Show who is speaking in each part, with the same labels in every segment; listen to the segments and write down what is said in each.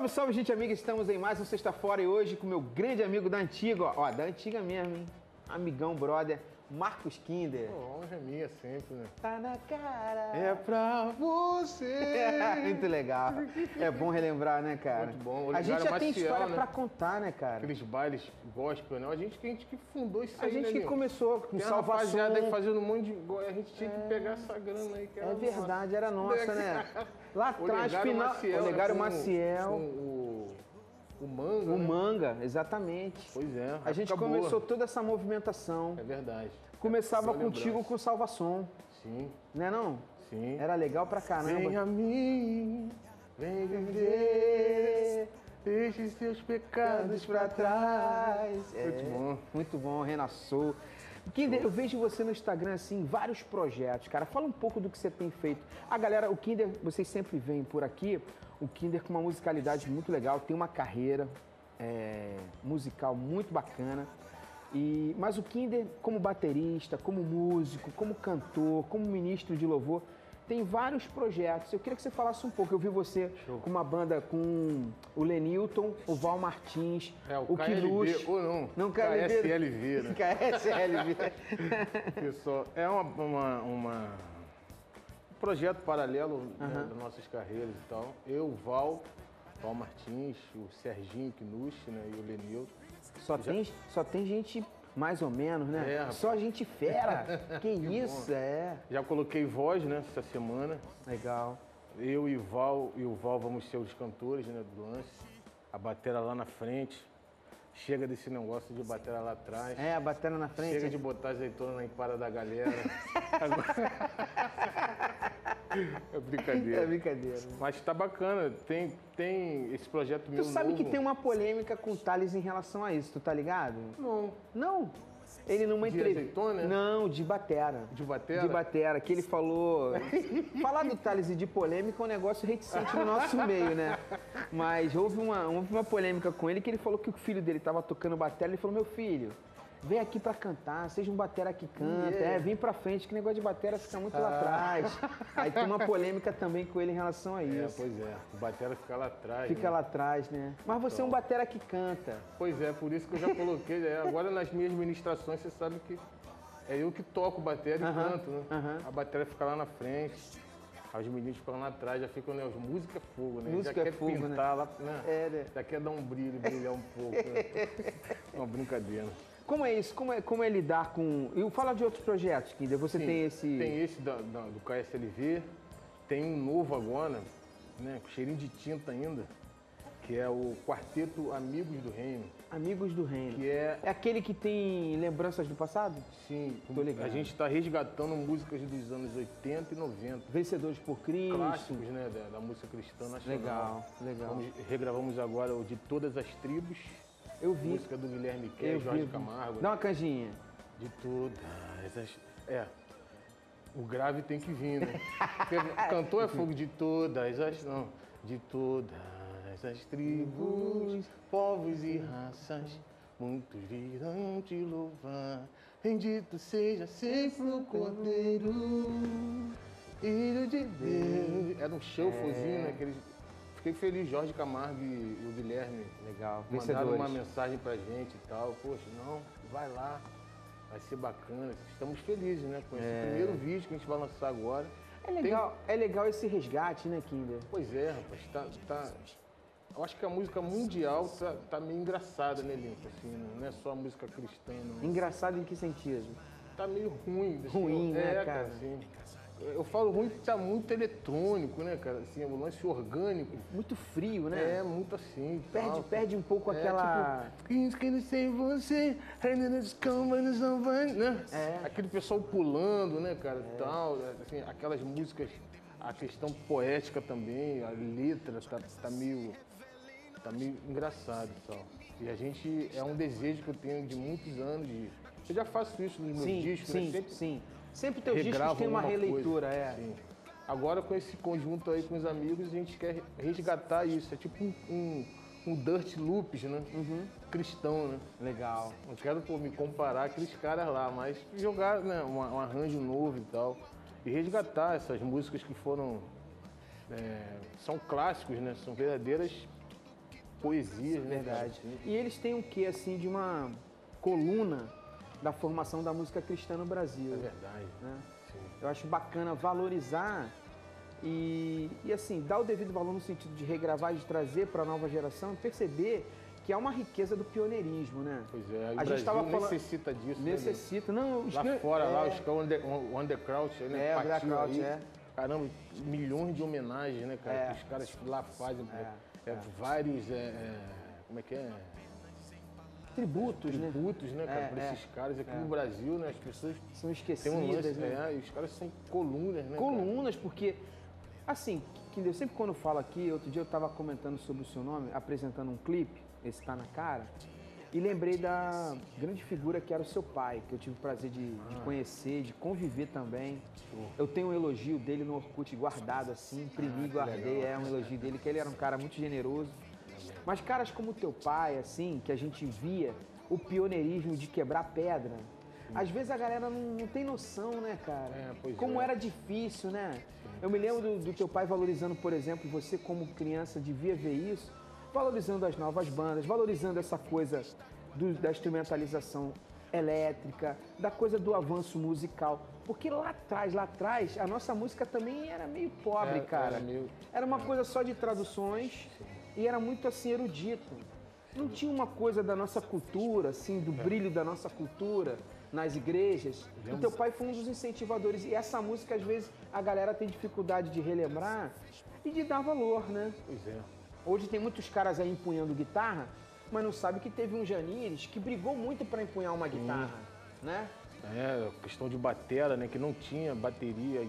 Speaker 1: Salve, salve, gente amiga! Estamos em mais uma sexta-feira e hoje com meu grande amigo da antiga, ó, ó, da antiga mesmo, hein? Amigão, brother, Marcos Kinder.
Speaker 2: Pô, honra é minha sempre, né?
Speaker 1: Tá na cara.
Speaker 2: É pra você.
Speaker 1: Muito legal. É bom relembrar, né, cara?
Speaker 2: Muito bom.
Speaker 1: A gente já
Speaker 2: Oligário
Speaker 1: tem
Speaker 2: Maciel,
Speaker 1: história
Speaker 2: né?
Speaker 1: pra contar, né, cara?
Speaker 2: Aqueles bailes gospel, né? A gente, que a gente que fundou isso
Speaker 1: A
Speaker 2: aí,
Speaker 1: gente
Speaker 2: né,
Speaker 1: que começou com
Speaker 2: Tem a
Speaker 1: salvação.
Speaker 2: aí fazendo um monte de... A gente tinha que pegar essa grana aí. Que era
Speaker 1: É verdade, era nossa, né? Lá atrás, final.
Speaker 2: Maciel,
Speaker 1: Olegário
Speaker 2: né, com-
Speaker 1: Maciel.
Speaker 2: com o, o Manga,
Speaker 1: O
Speaker 2: né?
Speaker 1: manga, exatamente.
Speaker 2: Pois é.
Speaker 1: A gente começou
Speaker 2: boa.
Speaker 1: toda essa movimentação.
Speaker 2: É verdade.
Speaker 1: Começava
Speaker 2: Boa
Speaker 1: contigo
Speaker 2: lembrança.
Speaker 1: com o Salvação,
Speaker 2: Sim,
Speaker 1: né não?
Speaker 2: sim.
Speaker 1: Era legal pra
Speaker 2: Vem
Speaker 1: caramba.
Speaker 2: a mim, vem viver, deixe seus pecados pra trás.
Speaker 1: É,
Speaker 2: Muito bom.
Speaker 1: Muito bom, Renassou. Kinder, eu vejo você no Instagram, assim, vários projetos, cara. Fala um pouco do que você tem feito. A galera, o Kinder, vocês sempre veem por aqui, o Kinder com uma musicalidade muito legal, tem uma carreira é, musical muito bacana. E, mas o Kinder, como baterista, como músico, como cantor, como ministro de louvor, tem vários projetos. Eu queria que você falasse um pouco. Eu vi você com uma banda com o Lenilton, o Val Martins,
Speaker 2: É, o,
Speaker 1: o Kilush.
Speaker 2: ou não,
Speaker 1: Não,
Speaker 2: KSLV, né?
Speaker 1: KSLV.
Speaker 2: Pessoal, é uma, uma, uma- um projeto paralelo né, das nossas carreiras e tal. Eu, o Val, Val Martins, o Serginho Knush, né, e o Lenilton.
Speaker 1: Só tem, só tem gente mais ou menos, né?
Speaker 2: É,
Speaker 1: só gente fera. que isso, é.
Speaker 2: Já coloquei voz, né, essa semana.
Speaker 1: Legal.
Speaker 2: Eu e o Val, e o Val vamos ser os cantores né, do lance. A batera lá na frente. Chega desse negócio de batera lá atrás.
Speaker 1: É, a batendo na frente.
Speaker 2: Chega de botar azeitona na empada da galera. É brincadeira.
Speaker 1: É brincadeira.
Speaker 2: Mas tá bacana, tem, tem esse projeto meu
Speaker 1: Tu sabe
Speaker 2: novo.
Speaker 1: que tem uma polêmica com o Thales em relação a isso, tu tá ligado?
Speaker 2: Não,
Speaker 1: Não. Ele numa
Speaker 2: De
Speaker 1: entrevista.
Speaker 2: azeitona?
Speaker 1: Não, de batera.
Speaker 2: De batera?
Speaker 1: De batera, que ele falou. Falar do Thales e de polêmica é um negócio reticente no nosso meio, né? Mas houve uma, houve uma polêmica com ele que ele falou que o filho dele tava tocando batera. Ele falou: Meu filho, vem aqui pra cantar, seja um batera que canta.
Speaker 2: Yeah.
Speaker 1: É, vem pra frente, que negócio de batera fica muito lá atrás. Aí tem uma polêmica também com ele em relação a
Speaker 2: é,
Speaker 1: isso.
Speaker 2: pois é, o batera fica lá atrás.
Speaker 1: Fica
Speaker 2: né?
Speaker 1: lá atrás, né? Mas você é um batera que canta.
Speaker 2: Pois é, por isso que eu já coloquei. é, agora nas minhas ministrações você sabe que é eu que toco batera e
Speaker 1: Aham,
Speaker 2: canto, né?
Speaker 1: aham.
Speaker 2: A batera fica lá na frente. Aí Os meninos ficam lá atrás, já ficam, né? Música é fogo, né?
Speaker 1: Música
Speaker 2: já
Speaker 1: é
Speaker 2: quer
Speaker 1: fogo,
Speaker 2: pintar lá, né?
Speaker 1: É, né?
Speaker 2: Já quer dar um brilho, brilhar um pouco. Né? Uma brincadeira.
Speaker 1: Como é isso? Como é, como é lidar com. E fala de outros projetos, Kinder. Você
Speaker 2: Sim,
Speaker 1: tem esse.
Speaker 2: Tem esse da- da- do KSLV, tem um novo agora, né? Com cheirinho de tinta ainda, que é o Quarteto Amigos do Reino.
Speaker 1: Amigos do Reino.
Speaker 2: Que é,
Speaker 1: É aquele que tem lembranças do passado?
Speaker 2: sim,
Speaker 1: Tô ligado.
Speaker 2: a gente está resgatando músicas dos anos 80 e 90.
Speaker 1: Vencedores por Cristo.
Speaker 2: Clássicos, né, da, da música cristã nacional.
Speaker 1: Legal, legal.
Speaker 2: Vamos- regravamos agora o de Todas as Tribos,
Speaker 1: Eu vi.
Speaker 2: música do Guilherme
Speaker 1: vi,
Speaker 2: Jorge
Speaker 1: vi.
Speaker 2: Camargo.
Speaker 1: Dá uma canjinha.
Speaker 2: De todas as. É. O grave tem que vir, né? Porque cantor é fogo de todas as. Não. De todas as tribos, povos e raças. Muitos virão te louvar. Bendito seja sempre o Cordeiro. Filho de Deus. Era um showzinho, né? Que eles... Fiquei feliz, Jorge Camargo e o Guilherme
Speaker 1: Legal.
Speaker 2: mandaram
Speaker 1: Vencedores.
Speaker 2: uma mensagem pra gente e tal. Poxa, não, vai lá, vai ser bacana. Estamos felizes, né? Com esse primeiro vídeo que a gente vai lançar agora.
Speaker 1: É legal, é legal esse resgate, né, Kinder?
Speaker 2: Pois é, rapaz, tá. tá- Eu acho que a música mundial tá, tá meio engraçada, né, Limpo? Assim, não é só a música cristã, não.
Speaker 1: Engraçado em que sentido?
Speaker 2: Tá meio ruim.
Speaker 1: Ruim, né,
Speaker 2: é,
Speaker 1: cara?
Speaker 2: assim. Eu falo ruim porque tá muito eletrônico, né, cara? Assim, o lance orgânico.
Speaker 1: Muito frio, né?
Speaker 2: É, muito assim.
Speaker 1: Perde,
Speaker 2: tal.
Speaker 1: perde um pouco
Speaker 2: É,
Speaker 1: aquela.
Speaker 2: tipo, quer ser você? Né?
Speaker 1: É.
Speaker 2: Aquele pessoal pulando, né, cara? Tal, assim, aquelas músicas, a questão poética também, a letra tá, tá meio. tá meio engraçado e tal. E a gente, é um desejo que eu tenho de muitos anos de. Eu já faço isso nos meus
Speaker 1: sim,
Speaker 2: discos,
Speaker 1: sim,
Speaker 2: né? Sempre
Speaker 1: sim. Sempre teus discos têm uma releitura,
Speaker 2: coisa.
Speaker 1: é.
Speaker 2: Sim. Agora com esse conjunto aí com os amigos, a gente quer resgatar isso. É tipo um, um, um Dirt Loops, né?
Speaker 1: Uhum.
Speaker 2: Cristão, né?
Speaker 1: Legal.
Speaker 2: Não quero pô, me comparar com aqueles caras lá, mas jogar né, um, um arranjo novo e tal. E resgatar essas músicas que foram. é, são clássicos, né? São verdadeiras poesias, né? cara?
Speaker 1: Verdade. E eles têm um quê, assim, de uma coluna da formação da música cristã no Brasil.
Speaker 2: É verdade.
Speaker 1: né? Eu acho bacana valorizar e, e, assim, dar o devido valor no sentido de regravar, de trazer para a nova geração, perceber que é uma riqueza do pioneirismo, né?
Speaker 2: Pois é,
Speaker 1: A
Speaker 2: o
Speaker 1: gente
Speaker 2: Brasil
Speaker 1: tava falando-
Speaker 2: necessita disso. né,
Speaker 1: Necessita. Não, os
Speaker 2: Lá fora, lá,
Speaker 1: é,
Speaker 2: os caras under, o underground, né?
Speaker 1: É, o
Speaker 2: aí.
Speaker 1: é.
Speaker 2: Caramba, milhões de homenagens, né, cara?
Speaker 1: É.
Speaker 2: Que os caras lá fazem.
Speaker 1: É,
Speaker 2: é, Vários. é, é, como é que é?
Speaker 1: Tributos, né?
Speaker 2: Tributos, né, cara,
Speaker 1: É,
Speaker 2: pra
Speaker 1: é.
Speaker 2: esses caras aqui
Speaker 1: É.
Speaker 2: no Brasil, né? As pessoas
Speaker 1: São esquecidas,
Speaker 2: um lance,
Speaker 1: né?
Speaker 2: é, e os caras são colunas, né? cara?
Speaker 1: Colunas, porque, assim, que eu sempre quando eu falo aqui, outro dia eu estava comentando sobre o seu nome, apresentando um clipe, esse tá na cara, e lembrei da grande figura que era o seu pai, que eu tive o prazer de, de
Speaker 2: Ah.
Speaker 1: conhecer, de conviver também. Eu tenho um elogio dele no Orkut guardado assim, imprimi,
Speaker 2: Ah,
Speaker 1: guardei, é um elogio dele, que ele era um cara muito generoso. Mas caras como teu pai, assim, que a gente via o pioneirismo de quebrar pedra, às vezes a galera não, não tem noção, né, cara?
Speaker 2: É,
Speaker 1: como
Speaker 2: é.
Speaker 1: era difícil, né? Eu me lembro do, do teu pai valorizando, por exemplo, você como criança devia ver isso, valorizando as novas bandas, valorizando essa coisa do- da instrumentalização elétrica, da coisa do avanço musical. Porque lá atrás, lá atrás, a nossa música também era meio pobre,
Speaker 2: É,
Speaker 1: cara.
Speaker 2: era meio-
Speaker 1: Era uma coisa só de traduções e era muito assim erudito. Não tinha uma coisa da nossa cultura, assim, do brilho da nossa cultura nas igrejas. O teu pai foi um dos incentivadores e essa música às vezes a galera tem dificuldade de relembrar e de dar valor, né?
Speaker 2: Pois é.
Speaker 1: Hoje tem muitos caras aí empunhando guitarra, mas não sabe que teve um Janires que brigou muito para empunhar uma guitarra, né?
Speaker 2: É, questão de batera, né? Que não tinha bateria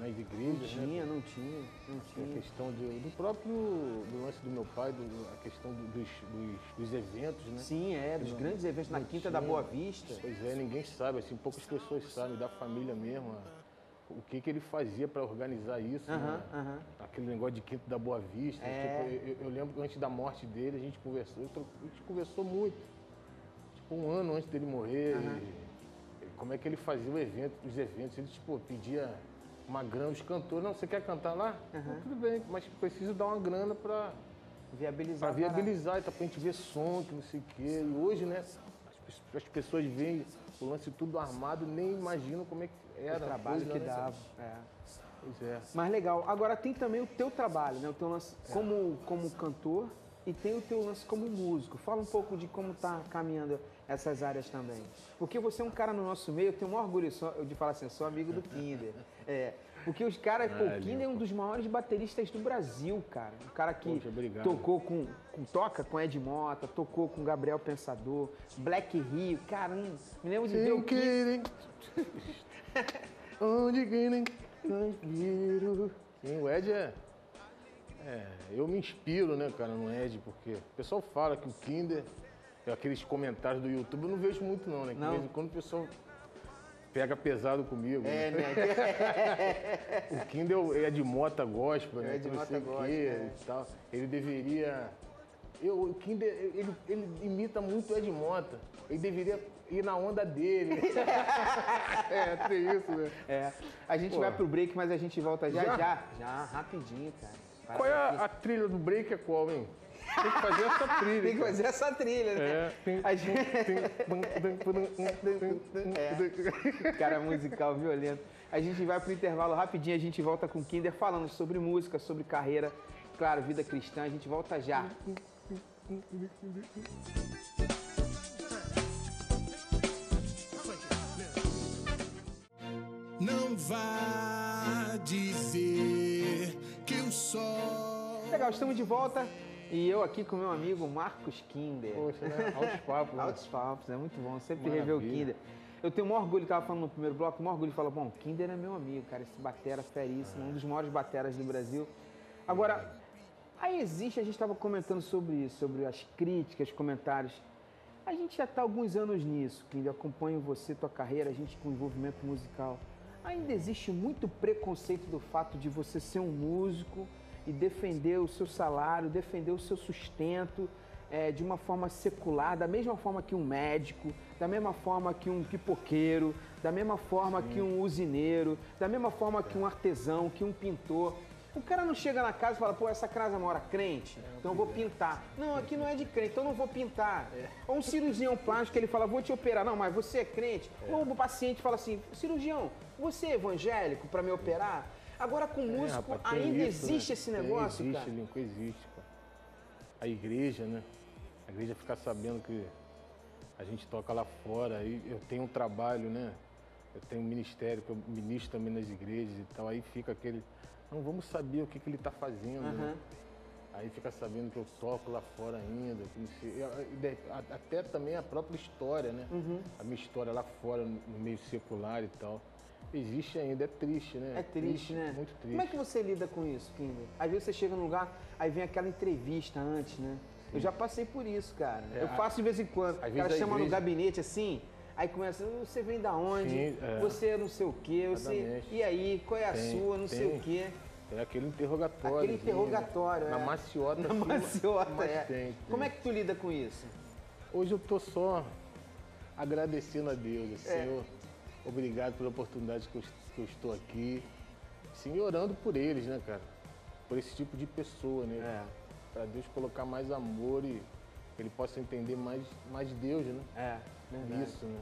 Speaker 2: nas
Speaker 1: Não
Speaker 2: igrejas, né?
Speaker 1: tinha, não tinha, não
Speaker 2: a
Speaker 1: tinha.
Speaker 2: questão de- do próprio do lance do meu pai, do- a questão do- dos, dos- dos eventos, né?
Speaker 1: Sim, é, dos grandes eventos na
Speaker 2: Não
Speaker 1: Quinta da
Speaker 2: tinha.
Speaker 1: Boa Vista.
Speaker 2: Pois é, ninguém sabe, assim, poucas pessoas sabem da família mesmo, a- o que, que ele fazia para organizar isso, né? Aquele negócio de Quinta da Boa Vista.
Speaker 1: É.
Speaker 2: tipo, eu, eu lembro que antes da morte dele, a gente conversou, a gente conversou muito. Tipo, um ano antes dele morrer, como é que ele fazia o evento, os eventos. Ele, tipo, pedia uma grana, os cantores, não, você quer cantar lá? Não, tudo bem, mas preciso dar uma grana para
Speaker 1: Viabilizar.
Speaker 2: para
Speaker 1: a
Speaker 2: viabilizar, tá, pra gente ver som, que não sei o quê. E hoje, né, as, as pessoas veem o lance tudo armado, nem imaginam como é que era.
Speaker 1: o
Speaker 2: a
Speaker 1: trabalho
Speaker 2: coisa,
Speaker 1: que
Speaker 2: né,
Speaker 1: dava. É.
Speaker 2: Pois é.
Speaker 1: Mas legal. Agora tem também o teu trabalho, né? O teu lance
Speaker 2: É.
Speaker 1: como, como cantor e tem o teu lance como músico. Fala um pouco de como tá caminhando essas áreas também. Porque você é um cara no nosso meio, eu tenho um orgulho só- de falar assim, eu sou amigo do Kinder. É. Porque os caras, pô, o
Speaker 2: Valeu,
Speaker 1: Kinder é um dos maiores bateristas do Brasil, cara. Um cara que
Speaker 2: Poxa, obrigado.
Speaker 1: tocou com, com- toca com Ed Mota, tocou com Gabriel Pensador, Black Rio, caramba. Me lembro de ver o Kinder.
Speaker 2: Onde. Sim, o Ed é. É, eu me inspiro, né, cara, no Ed, porque o pessoal fala que o Kinder, aqueles comentários do YouTube, eu não vejo muito não, né? Que
Speaker 1: Não.
Speaker 2: de vez em quando o pessoal pega pesado comigo.
Speaker 1: É,
Speaker 2: né?
Speaker 1: né?
Speaker 2: O Kinder é de Mota gospel, né?
Speaker 1: É de Mota gospel, é.
Speaker 2: e tal. Ele deveria... Eu, o Kinder, ele, ele imita muito o Ed Mota. Ele deveria ir na onda dele. é, tem isso, né?
Speaker 1: É. A gente
Speaker 2: Pô.
Speaker 1: vai pro break, mas a gente volta já
Speaker 2: Já?
Speaker 1: já. Já, rapidinho, cara.
Speaker 2: Qual é a, a trilha do break é qual, hein? Tem que fazer essa trilha.
Speaker 1: Tem que
Speaker 2: cara.
Speaker 1: fazer essa trilha, né?
Speaker 2: É. Tem-
Speaker 1: A gente...
Speaker 2: tem-
Speaker 1: Cara musical violento. A gente vai pro intervalo rapidinho, a gente volta com o Kinder falando sobre música, sobre carreira, claro, vida cristã. A gente volta já.
Speaker 3: Não vá dizer sol.
Speaker 1: Legal, estamos de volta e eu aqui com meu amigo Marcos Kinder.
Speaker 2: Poxa, né? Altos papos. né?
Speaker 1: Altos papos, é muito bom. Sempre rever o. Kinder. Eu tenho o maior orgulho, tava falando no primeiro bloco, o maior orgulho de falar, bom, Kinder é meu amigo, cara, esse batera feríssimo, um dos maiores bateras do Brasil. Agora, aí existe, a gente estava comentando sobre isso, sobre as críticas, comentários. A gente já está alguns anos nisso, Kinder, acompanho você, tua carreira, a gente com envolvimento musical. Ainda existe muito preconceito do fato de você ser um músico e defender o seu salário, defender o seu sustento eh, de uma forma secular, da mesma forma que um médico, da mesma forma que um pipoqueiro, da mesma forma que um usineiro, da mesma forma que um artesão, que um pintor. O cara não chega na casa e fala, pô, essa casa mora crente, então eu vou pintar. Não, aqui não é de crente, então eu não vou pintar. Ou um cirurgião plástico, ele fala, vou te operar. Não, mas você é crente. Ou o paciente fala assim, cirurgião, você é evangélico para me operar? Agora com músico
Speaker 2: rapaz,
Speaker 1: ainda
Speaker 2: isso, né?
Speaker 1: existe esse
Speaker 2: Tem,
Speaker 1: negócio,
Speaker 2: existe,
Speaker 1: cara?
Speaker 2: Lincoln, existe, cara. A igreja, né? A igreja ficar sabendo que a gente toca lá fora. E eu tenho um trabalho, né? Eu tenho um ministério que eu ministro também nas igrejas e tal. Aí fica aquele. Não, vamos saber o que, que ele está fazendo. né?
Speaker 1: Aham.
Speaker 2: Aí fica sabendo que eu toco lá fora ainda. Até também a própria história, né?
Speaker 1: Uhum.
Speaker 2: A minha história lá fora, no no meio secular e tal. Existe ainda, é triste, né?
Speaker 1: É triste, né?
Speaker 2: Muito triste.
Speaker 1: Como é que você lida com isso, Kinder? Às vezes você chega num lugar, aí vem aquela entrevista antes, né? Eu já passei por isso, cara.
Speaker 2: É,
Speaker 1: eu faço de vez em quando. O cara chama no
Speaker 2: igreja-
Speaker 1: gabinete assim, aí começa, você vem da onde?
Speaker 2: Sim, é.
Speaker 1: Você é não sei o quê, você. E aí, qual é a
Speaker 2: Tem,
Speaker 1: sua, não sei
Speaker 2: tem.
Speaker 1: o quê.
Speaker 2: É aquele interrogatório.
Speaker 1: Aquele interrogatório,
Speaker 2: Na
Speaker 1: é.
Speaker 2: maciota.
Speaker 1: Na
Speaker 2: assim,
Speaker 1: maciota, é.
Speaker 2: tem, tem.
Speaker 1: Como é que tu lida com isso?
Speaker 2: Hoje eu tô só agradecendo a Deus.
Speaker 1: É.
Speaker 2: Senhor, obrigado pela oportunidade que eu, que eu estou aqui. Sim, orando por eles, né, cara? Por esse tipo de pessoa, né?
Speaker 1: É.
Speaker 2: Para Deus colocar mais amor e que ele possa entender mais, mais Deus, né?
Speaker 1: É, verdade.
Speaker 2: Isso, né?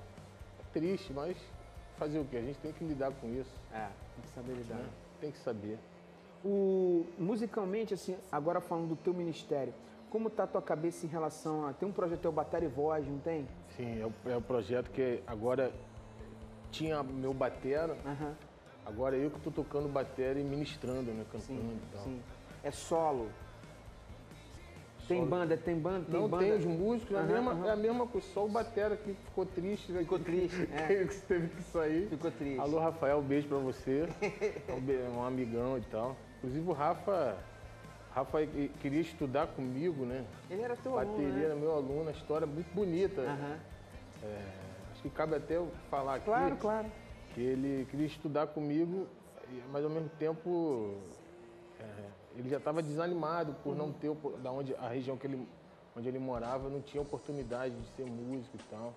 Speaker 2: É triste, mas fazer o quê? A gente tem que lidar com isso.
Speaker 1: É, tem que saber lidar.
Speaker 2: Né? Tem que saber.
Speaker 1: O, musicalmente, assim, agora falando do teu ministério, como tá a tua cabeça em relação a. Tem um projeto teu Batalha e Voz, não tem?
Speaker 2: Sim, é o, é o projeto que agora tinha meu batera,
Speaker 1: Aham.
Speaker 2: agora eu que tô tocando batera e ministrando, né? Cantando
Speaker 1: Sim,
Speaker 2: e tal.
Speaker 1: sim. É solo. Tem
Speaker 2: Solo.
Speaker 1: banda, tem banda, tem
Speaker 2: Não
Speaker 1: banda.
Speaker 2: tem os músicos, é a mesma,
Speaker 1: aham.
Speaker 2: é a mesma coisa, só o batera que ficou triste. né?
Speaker 1: Ficou triste, é.
Speaker 2: que teve que sair.
Speaker 1: Ficou triste.
Speaker 2: Alô, Rafael, um beijo pra você. É um, be- um amigão e tal. Inclusive o Rafa, Rafa queria estudar comigo, né?
Speaker 1: Ele era teu aluno,
Speaker 2: Bateria
Speaker 1: né?
Speaker 2: era meu aluno, a história é muito bonita.
Speaker 1: Aham.
Speaker 2: É, acho que cabe até eu falar aqui.
Speaker 1: Claro, claro.
Speaker 2: que ele queria estudar comigo, mas ao mesmo tempo é, ele já estava desanimado por não ter da onde a região que ele onde ele morava não tinha oportunidade de ser músico e tal.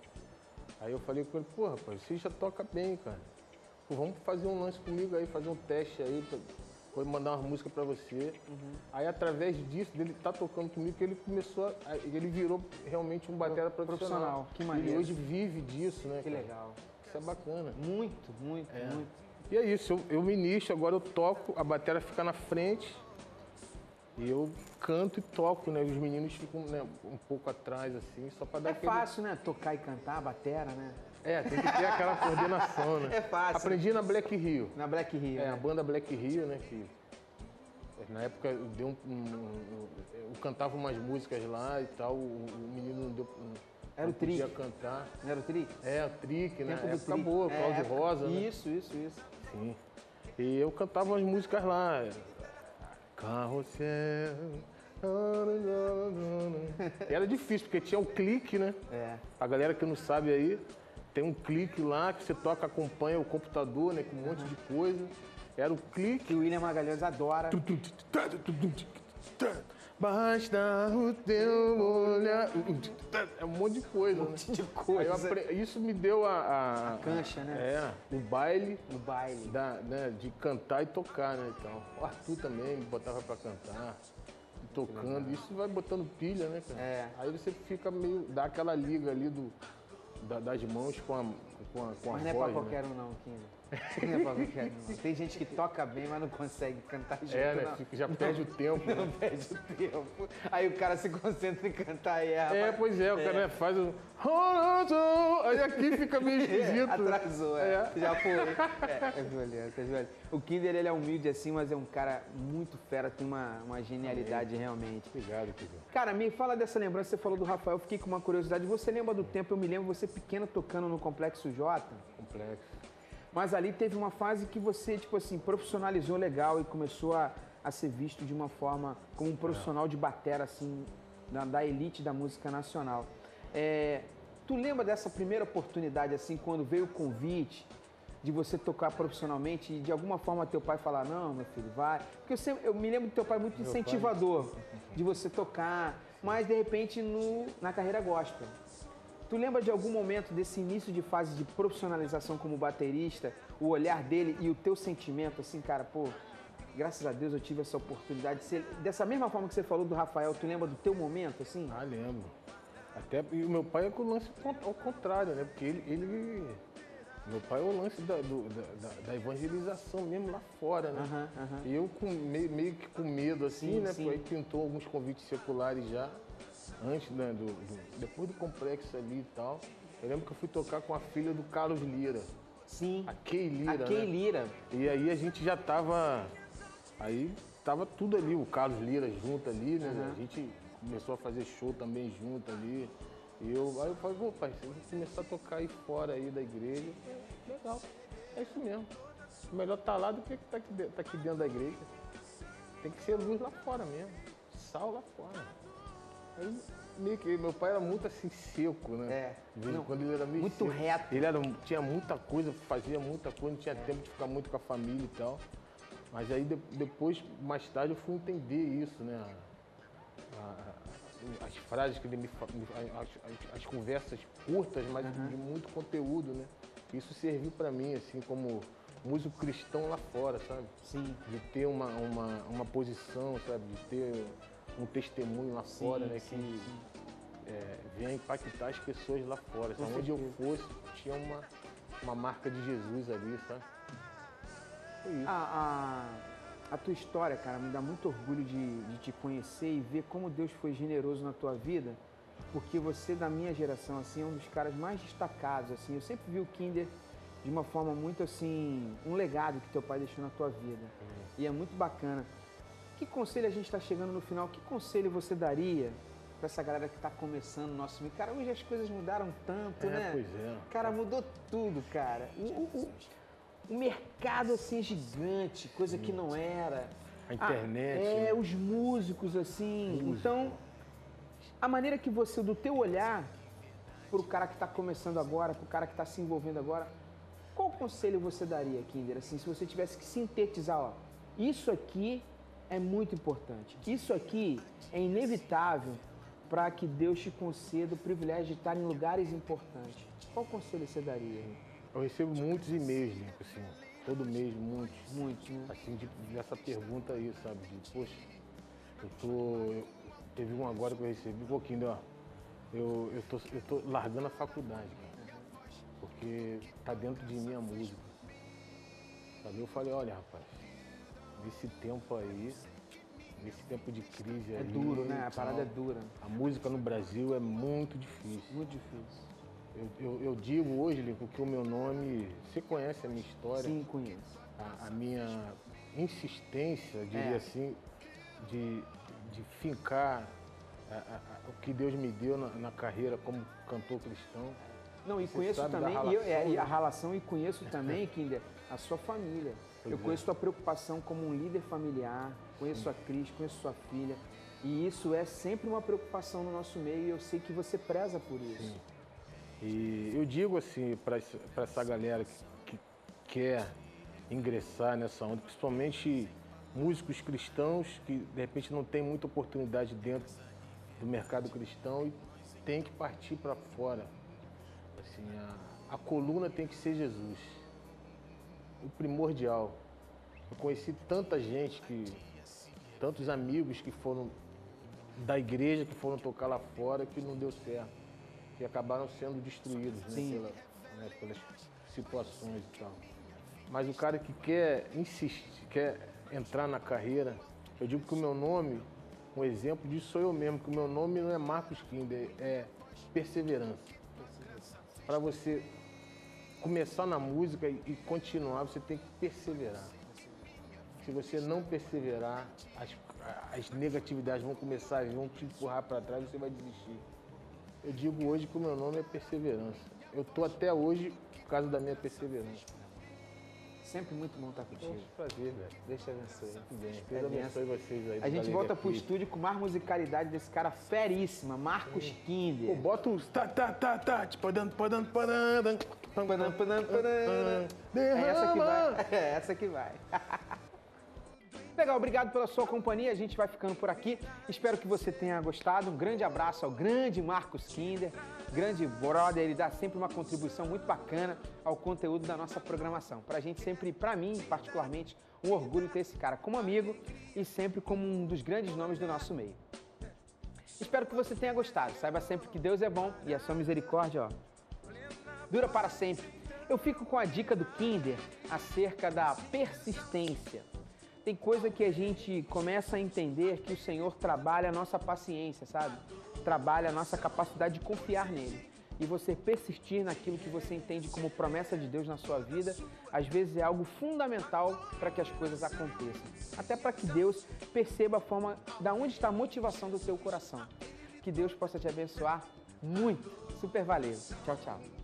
Speaker 2: Aí eu falei com ele, pô, rapaz, você já toca bem, cara. Pô, vamos fazer um lance comigo aí, fazer um teste aí, pra, vou mandar uma música pra você. Aí através disso, dele estar tocando comigo, que ele começou, a, ele virou realmente um batera profissional.
Speaker 1: Profissional, que
Speaker 2: Ele
Speaker 1: maneiro.
Speaker 2: hoje vive disso, né?
Speaker 1: Que
Speaker 2: cara?
Speaker 1: legal.
Speaker 2: Isso é bacana.
Speaker 1: Muito, muito,
Speaker 2: É.
Speaker 1: muito.
Speaker 2: E é isso, eu, eu ministro, agora eu toco, a bateria fica na frente e eu canto e toco, né? Os meninos ficam né, um pouco atrás, assim, só para dar
Speaker 1: É
Speaker 2: aquele...
Speaker 1: fácil, né? Tocar e cantar, batera, né?
Speaker 2: É, tem que ter aquela coordenação, né?
Speaker 1: É fácil.
Speaker 2: Aprendi na Black Rio.
Speaker 1: Na Black Rio.
Speaker 2: É, a
Speaker 1: né?
Speaker 2: banda Black Rio, né? Que na época eu, dei um, um- eu cantava umas músicas lá e tal, o, o menino não deu. Não,
Speaker 1: Era o
Speaker 2: podia
Speaker 1: Trick.
Speaker 2: cantar.
Speaker 1: Não era o Tri?
Speaker 2: É, o Trick, né?
Speaker 1: Tempo
Speaker 2: época boa,
Speaker 1: É,
Speaker 2: Cláudio
Speaker 1: época-
Speaker 2: Rosa, né?
Speaker 1: Isso, isso, isso.
Speaker 2: Sim. E eu cantava umas músicas lá. Carrossel. E era difícil, porque tinha o clique, né?
Speaker 1: É.
Speaker 2: A galera que não sabe aí, tem um clique lá que você toca, acompanha o computador, né? Com um monte de coisa. Era o clique.
Speaker 1: Que o William Magalhães adora.
Speaker 2: Basta o teu olhar. É um monte de coisa, né?
Speaker 1: de
Speaker 2: Aí
Speaker 1: coisa.
Speaker 2: apre- Isso me deu a, a-
Speaker 1: A cancha, né?
Speaker 2: É, o baile
Speaker 1: No baile.
Speaker 2: da, né, de cantar e tocar, né? Então, o Arthur também me botava pra cantar, tocando. Isso vai botando pilha, né, cara?
Speaker 1: É.
Speaker 2: Aí você fica meio. dá aquela liga ali do, da- das mãos com a, com a, com a
Speaker 1: Mas não é
Speaker 2: voz.
Speaker 1: pra
Speaker 2: né?
Speaker 1: qualquer um não, Kim. Não é um não. Tem gente que toca bem, mas não consegue cantar junto,
Speaker 2: É, né?
Speaker 1: não.
Speaker 2: Já perde o tempo. né?
Speaker 1: Não perde o tempo. Aí o cara se concentra em cantar e erra.
Speaker 2: É, pois é, o cara né, faz o. Aí aqui fica meio esquisito.
Speaker 1: Atrasou, é. Já foi. É, é é. O Kinder, ele é humilde assim, mas é um cara muito fera, tem uma, uma genialidade realmente.
Speaker 2: Obrigado, Kiko.
Speaker 1: Cara, me fala dessa lembrança, você falou do Rafael, eu fiquei com uma curiosidade. Você lembra do tempo, eu me lembro você pequeno tocando no Complexo J,
Speaker 2: Complexo.
Speaker 1: Mas ali teve uma fase que você, tipo assim, profissionalizou legal e começou a, a ser visto de uma forma como um profissional de batera, assim, da, da elite da música nacional. É, tu lembra dessa primeira oportunidade, assim, quando veio o convite de você tocar profissionalmente e de alguma forma teu pai falar, não, meu filho, vai. Porque eu, sempre, eu me lembro do teu pai muito incentivador de você tocar, mas de repente no, na carreira gospel. Tu lembra de algum momento desse início de fase de profissionalização como baterista, o olhar dele e o teu sentimento, assim, cara, pô, graças a Deus eu tive essa oportunidade. de ser- dessa mesma forma que você falou do Rafael, tu lembra do teu momento, assim?
Speaker 2: Ah, lembro. Até e o meu pai é com o lance ao contrário, né? Porque ele. ele- meu pai é o lance da, do- da- da- evangelização mesmo lá fora, né?
Speaker 1: Aham, aham.
Speaker 2: E eu com, meio, meio que com medo, assim,
Speaker 1: Sim,
Speaker 2: né?
Speaker 1: sim.
Speaker 2: Porque aí pintou alguns convites seculares já, antes, né? Do, do- depois do complexo ali e tal. Eu lembro que eu fui tocar com a filha do Carlos Lira,
Speaker 1: Sim.
Speaker 2: a Kay Lira.
Speaker 1: A
Speaker 2: né?
Speaker 1: Lira.
Speaker 2: E aí a gente já tava. Aí tava tudo ali, o Carlos Lira junto ali, né?
Speaker 1: Uhum.
Speaker 2: A gente começou a fazer show também junto ali. E eu, aí eu falei, pô, pai, você vai começar a tocar aí fora aí da igreja. Legal, é isso mesmo. Melhor tá lá do que tá aqui, tá aqui dentro da igreja. Tem que ser luz lá fora mesmo. Sal lá fora. Aí meio que meu pai era muito assim seco, né?
Speaker 1: É. Não,
Speaker 2: quando ele era meio
Speaker 1: muito
Speaker 2: seco.
Speaker 1: reto.
Speaker 2: Ele era, tinha muita coisa, fazia muita coisa, não tinha tempo de ficar muito com a família e tal. Mas aí de- depois, mais tarde, eu fui entender isso, né? A- a- as frases que ele me, as, as- as conversas curtas, mas de muito conteúdo, né? Isso serviu para mim, assim, como músico cristão lá fora, sabe?
Speaker 1: Sim.
Speaker 2: De ter uma, uma, uma posição, sabe? De ter um testemunho lá fora, né?
Speaker 1: sim,
Speaker 2: que é, venha impactar as pessoas lá fora. Sabe? Onde eu fosse, tinha uma, uma marca de Jesus ali, sabe? Foi isso.
Speaker 1: A, a, a tua história, cara, me dá muito orgulho de, de te conhecer e ver como Deus foi generoso na tua vida, porque você, da minha geração, assim, é um dos caras mais destacados, assim. Eu sempre vi o Kinder de uma forma muito, assim, um legado que teu pai deixou na tua vida. E é muito bacana. Que conselho a gente está chegando no final? Que conselho você daria para essa galera que está começando o nosso meio? Cara, hoje as coisas mudaram tanto,
Speaker 2: É,
Speaker 1: né?
Speaker 2: pois é.
Speaker 1: Cara, mudou tudo, cara. O, o- o- o mercado, assim, é gigante, coisa que não era.
Speaker 2: A internet,
Speaker 1: Ah, é,
Speaker 2: né?
Speaker 1: os músicos, assim. Então, a maneira que você, do teu olhar, pro cara que está começando agora, pro cara que está se envolvendo agora, qual conselho você daria, Kinder? Assim, se você tivesse que sintetizar, ó, isso aqui é muito importante. Isso aqui é inevitável para que Deus te conceda o privilégio de estar em lugares importantes. Qual conselho você daria?
Speaker 2: Eu recebo muitos e-mails, Lincoln, assim, todo mês, muitos.
Speaker 1: Muitos, né?
Speaker 2: Assim, de, dessa pergunta aí, sabe? De, poxa, eu tô. eu- teve um agora que eu recebi, um pouquinho, ó. Eu, eu, tô, eu tô largando a faculdade, cara. Porque tá dentro de mim a música. Sabe? Eu falei, olha, rapaz, nesse tempo aí, nesse tempo de crise
Speaker 1: É
Speaker 2: aí.
Speaker 1: duro, né? A parada é dura.
Speaker 2: A música no Brasil é muito difícil.
Speaker 1: Muito difícil.
Speaker 2: Eu, eu- eu digo hoje, Lincoln, que o meu nome. Você conhece a minha história?
Speaker 1: Sim, conheço.
Speaker 2: A, a minha insistência, diria
Speaker 1: É.
Speaker 2: assim, de, de fincar a- a- a- o que Deus me deu na, na carreira como cantor cristão.
Speaker 1: Não, e
Speaker 2: Você
Speaker 1: conheço também, eu- é, a
Speaker 2: né?
Speaker 1: relação, e conheço também, Kinder, a sua família.
Speaker 2: Pois
Speaker 1: eu
Speaker 2: é.
Speaker 1: conheço tua preocupação como um líder familiar, conheço a Cris, conheço sua filha. E isso é sempre uma preocupação no nosso meio e eu sei que você preza por isso.
Speaker 2: E eu digo assim para essa galera que, que quer ingressar nessa onda, principalmente músicos cristãos que de repente não tem muita oportunidade dentro do mercado cristão e tem que partir para fora. Assim, a, a coluna tem que ser Jesus. O primordial. Eu conheci tanta gente que tantos amigos que foram da igreja que foram tocar lá fora que não deu certo que acabaram sendo destruídos né, pela- né, pelas situações e tal. Mas o cara que quer insistir, quer entrar na carreira, eu digo que o meu nome, um exemplo disso sou eu mesmo, que o meu nome não é Marcos Kinder, é perseverança. Para você começar na música e, e continuar, você tem que perseverar. Se você não perseverar, as, as negatividades vão começar, vão te empurrar para trás, você vai desistir. Eu digo hoje que o meu nome é perseverança. Eu tô até hoje por causa da minha perseverança.
Speaker 1: Sempre muito bom estar
Speaker 2: É
Speaker 1: contigo.
Speaker 2: um prazer, velho.
Speaker 1: Deus te abençoe.
Speaker 2: Muito bem.
Speaker 1: É
Speaker 2: Deus
Speaker 1: benção.
Speaker 2: abençoe vocês aí.
Speaker 1: A gente
Speaker 2: Galeria
Speaker 1: volta pro estúdio com mais musicalidade desse cara feríssima, Marcos
Speaker 2: Pô,
Speaker 1: Kinder.
Speaker 2: bota os tá, tá, tá, tá, tipo, dando, podando, podando.
Speaker 1: Padam. É essa que vai. É essa que vai. Legal, obrigado pela sua companhia. A gente vai ficando por aqui. Espero que você tenha gostado. Um grande abraço ao grande Marcos Kinder, grande brother. Ele dá sempre uma contribuição muito bacana ao conteúdo da nossa programação. Pra gente sempre, pra mim particularmente, um orgulho ter esse cara como amigo e sempre como um dos grandes nomes do nosso meio. Espero que você tenha gostado. Saiba sempre que Deus é bom e a sua misericórdia, ó, dura para sempre. Eu fico com a dica do Kinder acerca da persistência. Tem coisa que a gente começa a entender que o Senhor trabalha a nossa paciência, sabe? Trabalha a nossa capacidade de confiar nele. E você persistir naquilo que você entende como promessa de Deus na sua vida, às vezes é algo fundamental para que as coisas aconteçam. Até para que Deus perceba a forma da onde está a motivação do seu coração. Que Deus possa te abençoar muito. Super valeu. Tchau, tchau.